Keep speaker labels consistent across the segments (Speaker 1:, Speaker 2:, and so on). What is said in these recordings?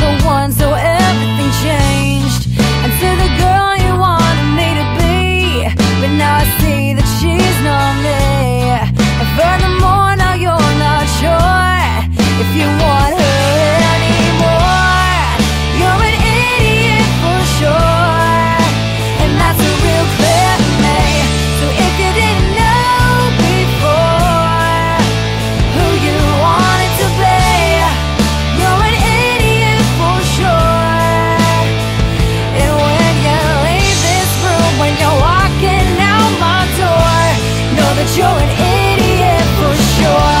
Speaker 1: the an idiot for sure.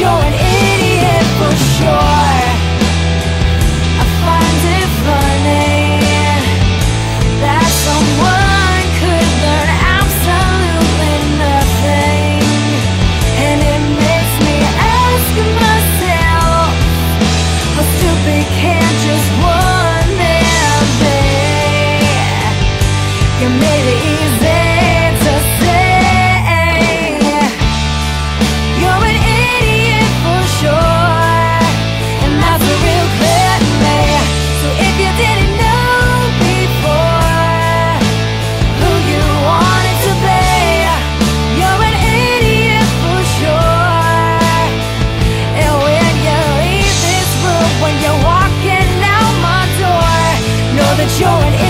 Speaker 1: you're an idiot for sure. I find it funny That someone could learn absolutely nothing. And it makes me ask myself How stupid can just one man be? You made it easy. you're an